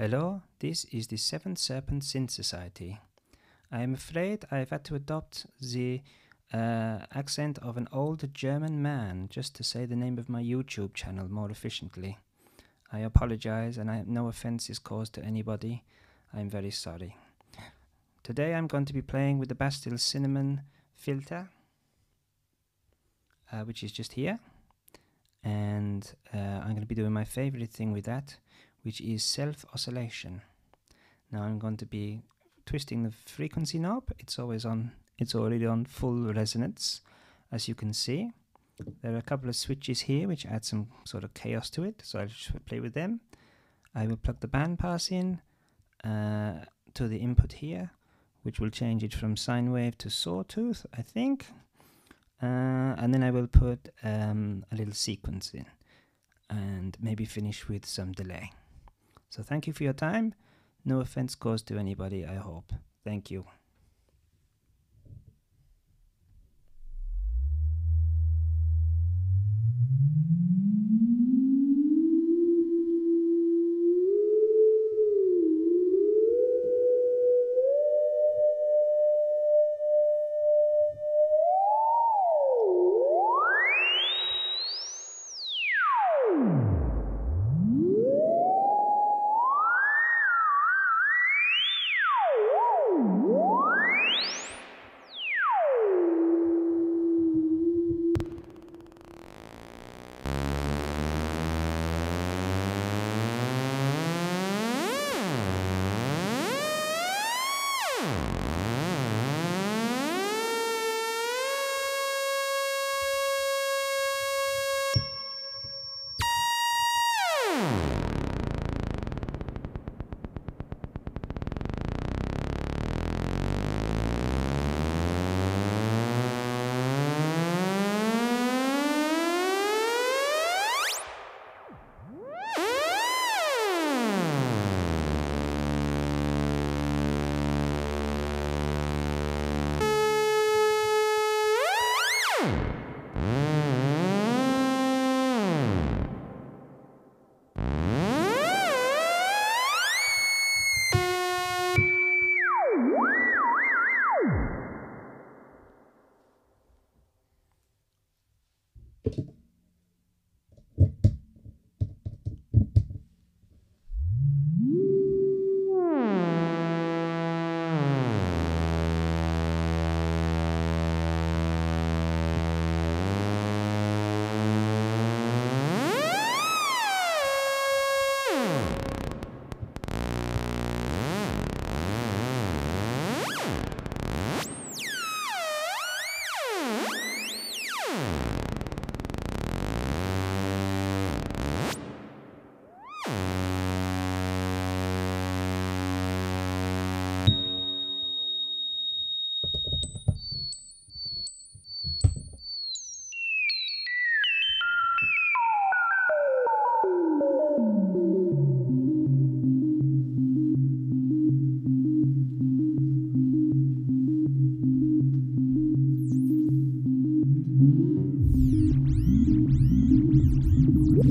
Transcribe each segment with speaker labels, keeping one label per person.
Speaker 1: Hello, this is the Seventh Serpent Synth Society. I am afraid I've had to adopt the uh, accent of an old German man just to say the name of my YouTube channel more efficiently. I apologize and I have no offense is caused to anybody. I'm very sorry. Today I'm going to be playing with the Bastl Cinnamon filter, uh, which is just here. And uh, I'm going to be doing my favorite thing with that, which is self-oscillation. Now I'm going to be twisting the frequency knob. It's always on, it's already on full resonance, as you can see. There are a couple of switches here which add some sort of chaos to it, so I'll just play with them. I will plug the bandpass in uh, to the input here, which will change it from sine wave to sawtooth, I think. Uh, and then I will put um, a little sequence in and maybe finish with some delay. So thank you for your time. No offense caused to anybody, I hope. Thank you.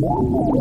Speaker 2: You